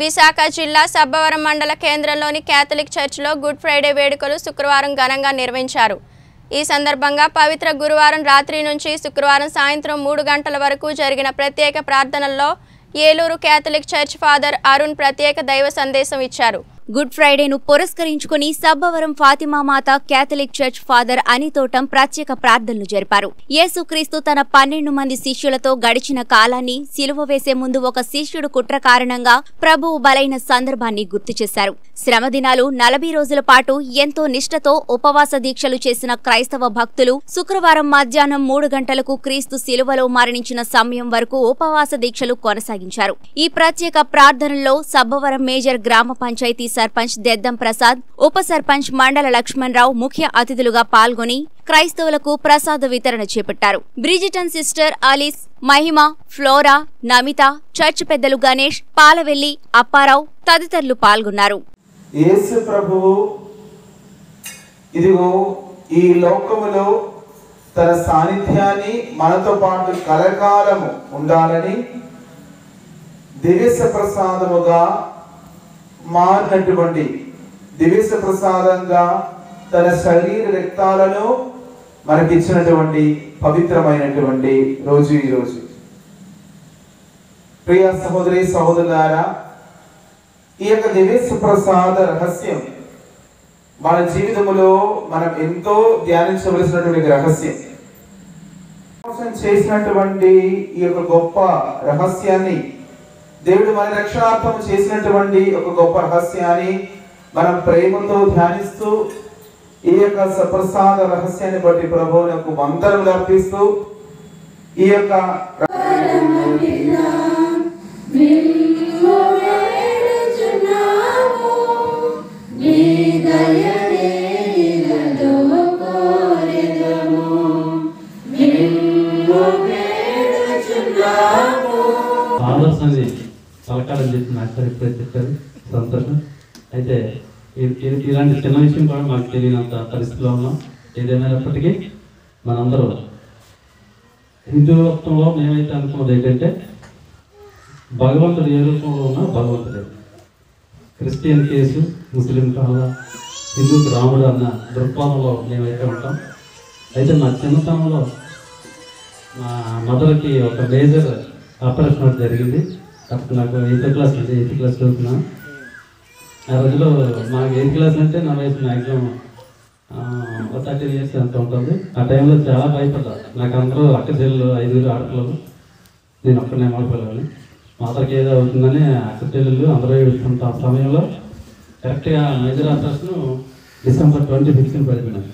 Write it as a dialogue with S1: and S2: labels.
S1: విశాఖ జిల్లా సబ్బవరం మండల కేంద్రంలోని క్యాథలిక్ చర్చిలో గుడ్ ఫ్రైడే వేడుకలు శుక్రవారం ఘనంగా నిర్వహించారు. ఈ సందర్భంగా పవిత్ర గురువారం రాత్రి నుంచి శుక్రవారం సాయంత్రం మూడు గంటల వరకు జరిగిన ప్రత్యేక ప్రార్థనల్లో Eluru Catholic church father Arun ప్రత్యేక దైవ సందేశం ఇచ్చారు.
S2: గుడ్ ఫ్రైడేను పురస్కరించుకుని సబ్బవరం ఫాతిమా మాత కేథలిక్ చర్చ్ ఫాదర్ అనితోటం ప్రత్యేక ప్రార్థనలు జరిపారు. యేసుక్రీస్తు తన పన్నెండు మంది శిష్యులతో గడిచిన కాలాన్ని సిలువ వేసే ముందు ఒక శిష్యుడు కుట్ర కారణంగా ప్రభువు బలైన సందర్భాన్ని గుర్తు చేశారు. శ్రమదినాలు నలభై రోజుల పాటు ఎంతో నిష్టతో ఉపవాస దీక్షలు చేసిన క్రైస్తవ భక్తులు శుక్రవారం మధ్యాహ్నం మూడు గంటలకు క్రీస్తు సిలువలో మరణించిన సమయం వరకు ఉపవాస దీక్షలు కొనసాగించారు. ఈ ప్రత్యేక ప్రార్థనల్లో సబ్బవరం మేజర్ గ్రామ పంచాయతీ సర్పంచ్ దెద్దం ప్రసాద్ ఉప సర్పంచ్ మండల లక్ష్మణరావు ముఖ్య అతిథులుగా పాల్గొని క్రైస్తవులకు ప్రసాద వితరణ చేపట్టారు. బ్రిజిటన్ sister Alice Mahima Flora Namita church పెద్దలు గణేష్ పాలవెల్లి అప్పారావు తదితరులు పాల్గొన్నారు.
S3: యేసు ప్రభువు ఇదిగో ఈ లోకములో తన సాన్నిధ్యాన్ని మనతో పాటు కలకాలము ఉండాలని దివ్య ప్రసాదముగా మారినటువంటి దివ్యస ప్రసాదంగా తన శరీర రక్తాలను మనకిచ్చినటువంటి పవిత్రమైనటువంటి రోజు ఈ రోజు. ప్రియ సహోదరి సహోదరులారా ఈ యొక్క దివ్యస ప్రసాద రహస్యం మన జీవితంలో మనం ఎంతో ధ్యానించవలసినటువంటి రహస్యం. చేసినటువంటి ఈ యొక్క గొప్ప రహస్యాన్ని దేవుడు మన రక్షణార్థం చేసినటువంటి ఒక గొప్ప రహస్యాన్ని మనం ప్రేమతో ధ్యానిస్తూ ఈ యొక్క సప్రసాద రహస్యాన్ని బట్టి ప్రభువునకు వందనలు అర్పిస్తూ ఈ యొక్క
S4: ఆలోచనని సహకారం చేసిన నాకు సార్ చెప్పారు. సంతోషం. అయితే ఇలాంటి చిన్న విషయం కూడా మాకు తెలియనంత పరిస్థితిలో ఉన్నాం. ఏదేమైనప్పటికీ మనందరూ హిందుత్వంలో మేమైతే అనుకున్నది ఏంటంటే భగవంతుడు ఏ రూపంలో ఉన్నా భగవంతుడే. క్రిస్టియన్ కేసు ముస్లిం కాళ్ళ హిందూకు రాముడు అన్న దృక్పథంలో మేమైతే ఉంటాం. అయితే మా చిన్నతనంలో మా మదర్కి ఒక మేజర్ ఆపరేషన్ జరిగింది. అప్పుడు నాకు ఎయిత్ క్లాస్ అంటే ఎయిత్ క్లాస్ చదువుతున్నా ఆ రోజులో మాకు ఎయిత్ క్లాస్ అంటే నా వయసు మ్యాక్సిమం ఒక థర్టీన్ ఇయర్స్ ఎంత ఉంటుంది. ఆ టైంలో చాలా భయపడ్డా. నాకు అందరూ అక్క చెల్లెలు ఐదుగురు ఆడపిల్లలు. నేను ఒక్కనే మగపిల్లలు మాత్రకి ఏదో అవుతుందని అక్క చెల్లెలు అందరూ ఏడుస్తుంటే ఆ సమయంలో. కరెక్ట్గా మేజర్ ఆపరేషన్ డిసెంబర్ ట్వంటీ ఫిఫ్త్ని పడిపోయినాను